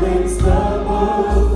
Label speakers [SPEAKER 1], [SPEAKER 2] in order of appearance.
[SPEAKER 1] victory the world.